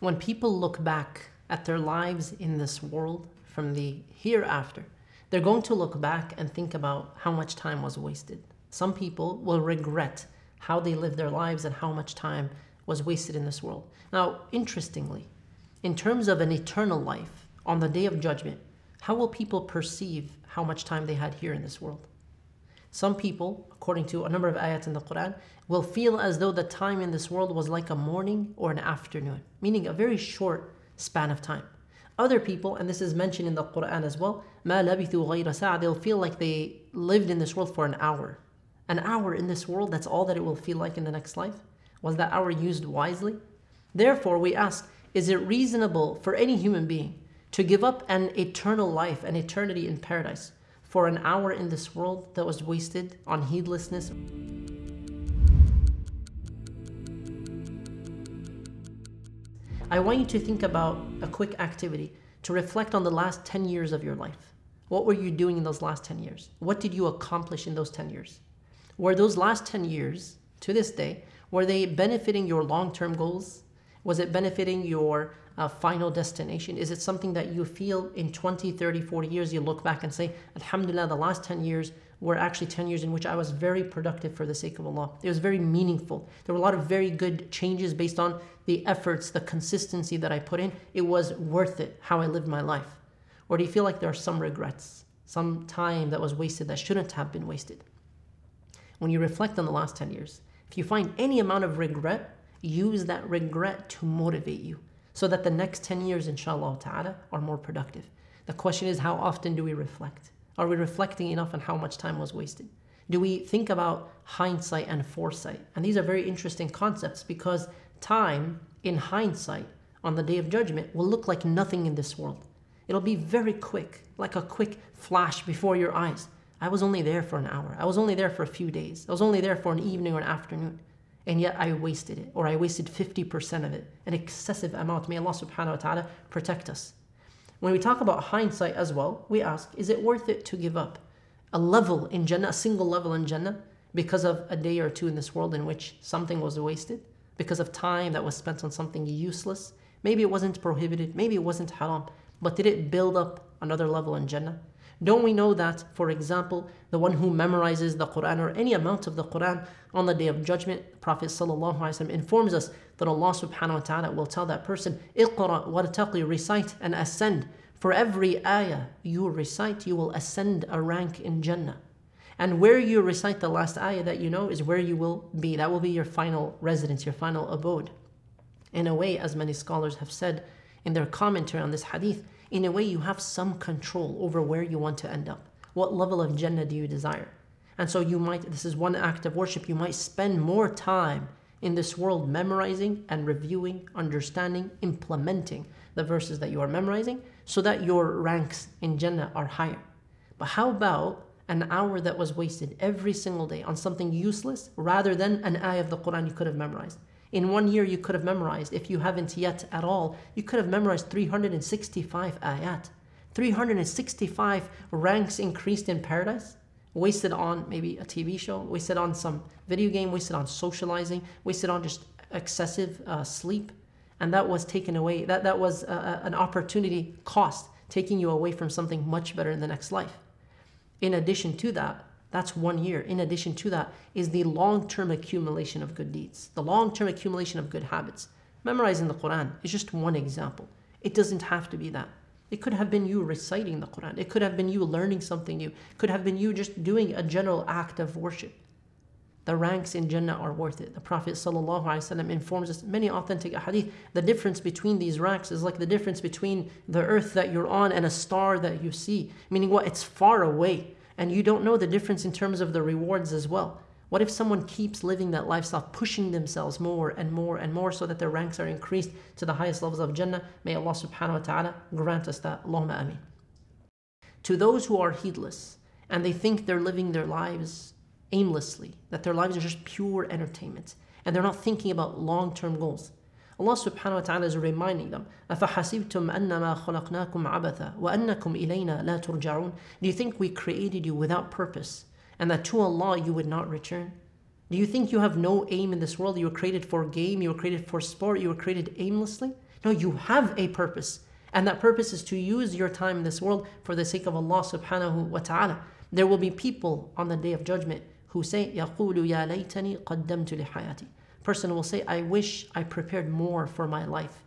when people look back at their lives in this world from the hereafter, they're going to look back and think about how much time was wasted. Some people will regret how they lived their lives and how much time was wasted in this world. Now, interestingly, in terms of an eternal life on the day of judgment, how will people perceive how much time they had here in this world? Some people, according to a number of ayats in the Quran, will feel as though the time in this world was like a morning or an afternoon, meaning a very short span of time. Other people, and this is mentioned in the Quran as well, مَا لَبِثُوا غَيْرَ سَاعَةٍ They'll feel like they lived in this world for an hour. An hour in this world, that's all that it will feel like in the next life? Was that hour used wisely? Therefore, we ask, is it reasonable for any human being to give up an eternal life, an eternity in paradise, for an hour in this world that was wasted on heedlessness? I want you to think about a quick activity to reflect on the last 10 years of your life. What were you doing in those last 10 years? What did you accomplish in those 10 years? Were those last 10 years, to this day, were they benefiting your long term goals? Was it benefiting your uh, final destination? Is it something that you feel in 20, 30, 40 years you look back and say, Alhamdulillah, the last 10 years were actually 10 years in which I was very productive for the sake of Allah. It was very meaningful. There were a lot of very good changes based on the efforts, the consistency that I put in. It was worth it how I lived my life. Or do you feel like there are some regrets, some time that was wasted that shouldn't have been wasted? When you reflect on the last 10 years, if you find any amount of regret, use that regret to motivate you so that the next 10 years, inshallah ta'ala, are more productive. The question is, how often do we reflect? Are we reflecting enough on how much time was wasted? Do we think about hindsight and foresight? And these are very interesting concepts because time, in hindsight, on the day of judgment, will look like nothing in this world. It'll be very quick, like a quick flash before your eyes. I was only there for an hour. I was only there for a few days. I was only there for an evening or an afternoon. And yet I wasted it, or I wasted 50% of it, an excessive amount. May Allah subhanahu wa ta'ala protect us. When we talk about hindsight as well, we ask, is it worth it to give up a level in Jannah, a single level in Jannah, because of a day or two in this world in which something was wasted, because of time that was spent on something useless? Maybe it wasn't prohibited, maybe it wasn't haram, but did it build up another level in Jannah? Don't we know that, for example, the one who memorizes the Quran or any amount of the Quran on the day of judgment, Prophet ﷺ informs us that Allah subhanahu wa ta'ala will tell that person, Iqra wartaqi, recite and ascend. For every ayah you recite, you will ascend a rank in Jannah. And where you recite the last ayah that you know is where you will be. That will be your final residence, your final abode. In a way, as many scholars have said in their commentary on this hadith, in a way you have some control over where you want to end up. What level of Jannah do you desire? And so you might, this is one act of worship, you might spend more time in this world memorizing and reviewing, understanding, implementing the verses that you are memorizing so that your ranks in Jannah are higher. But how about an hour that was wasted every single day on something useless rather than an ayah of the Quran you could have memorized? In one year, you could have memorized, if you haven't yet at all, you could have memorized 365 ayat. 365 ranks increased in paradise, wasted on maybe a TV show, wasted on some video game, wasted on socializing, wasted on just excessive uh, sleep. And that was taken away, that, that was uh, an opportunity cost, taking you away from something much better in the next life. In addition to that, that's one year. In addition to that is the long-term accumulation of good deeds, the long-term accumulation of good habits. Memorizing the Quran is just one example. It doesn't have to be that. It could have been you reciting the Quran. It could have been you learning something new. It could have been you just doing a general act of worship. The ranks in Jannah are worth it. The Prophet ﷺ informs us many authentic hadith. The difference between these ranks is like the difference between the earth that you're on and a star that you see. Meaning what? It's far away and you don't know the difference in terms of the rewards as well. What if someone keeps living that lifestyle, pushing themselves more and more and more so that their ranks are increased to the highest levels of Jannah? May Allah subhanahu wa ta'ala grant us that. Allahumma ameen. To those who are heedless and they think they're living their lives aimlessly, that their lives are just pure entertainment, and they're not thinking about long term goals, Allah subhanahu wa ta'ala is reminding them, أَفَحَسِبْتُمْ أَنَّمَا خَلَقْنَاكُمْ عَبَثًا وَأَنَّكُمْ إِلَيْنَا لَا تُرْجَعُونَ Do you think we created you without purpose and that to Allah you would not return? Do you think you have no aim in this world? You were created for game, you were created for sport, you were created aimlessly? No, you have a purpose. And that purpose is to use your time in this world for the sake of Allah subhanahu wa ta'ala. There will be people on the day of judgment who say, يَقُولُ يَا لَيْتَنِي قَدَّمْتُ لِحَيَاتِي Person will say, I wish I prepared more for my life.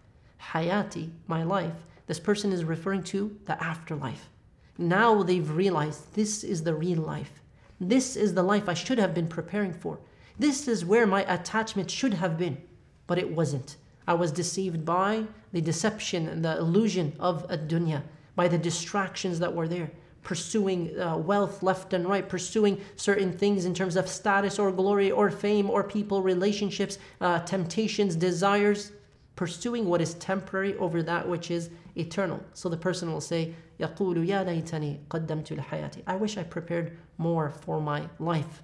Hayati, my life. This person is referring to the afterlife. Now they've realized this is the real life. This is the life I should have been preparing for. This is where my attachment should have been, but it wasn't. I was deceived by the deception and the illusion of a dunya, by the distractions that were there, pursuing uh, wealth left and right, pursuing certain things in terms of status or glory or fame or people, relationships, uh, temptations, desires, pursuing what is temporary over that which is eternal. So the person will say, يقول يا ليتني قدمت لحياتي. I wish I prepared more for my life.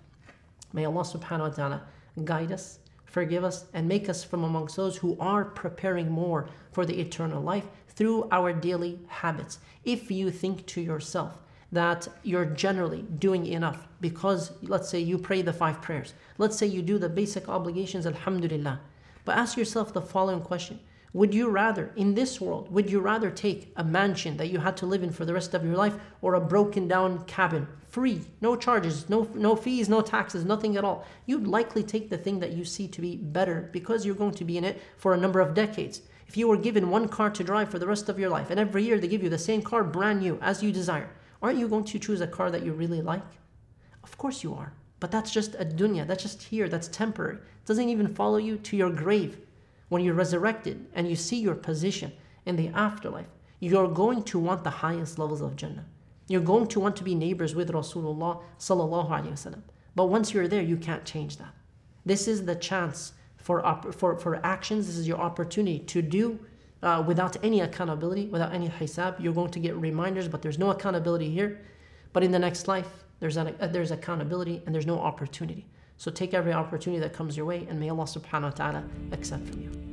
May Allah subhanahu wa ta'ala guide us forgive us, and make us from amongst those who are preparing more for the eternal life through our daily habits. If you think to yourself that you're generally doing enough because, let's say, you pray the five prayers, let's say you do the basic obligations, alhamdulillah, but ask yourself the following question would you rather, in this world, would you rather take a mansion that you had to live in for the rest of your life or a broken down cabin, free, no charges, no, no fees, no taxes, nothing at all? You'd likely take the thing that you see to be better because you're going to be in it for a number of decades. If you were given one car to drive for the rest of your life and every year they give you the same car brand new as you desire, aren't you going to choose a car that you really like? Of course you are. But that's just a dunya, that's just here, that's temporary. It doesn't even follow you to your grave. When you're resurrected and you see your position in the afterlife, you're going to want the highest levels of Jannah. You're going to want to be neighbors with Rasulullah sallallahu alaihi wasallam. But once you're there, you can't change that. This is the chance for, for, for actions. This is your opportunity to do uh, without any accountability, without any hisab. You're going to get reminders, but there's no accountability here. But in the next life, there's, an, uh, there's accountability and there's no opportunity. So take every opportunity that comes your way and may Allah subhanahu wa ta'ala accept from you.